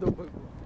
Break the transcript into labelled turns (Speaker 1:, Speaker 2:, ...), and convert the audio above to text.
Speaker 1: 都会过。